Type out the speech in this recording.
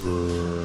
Uh...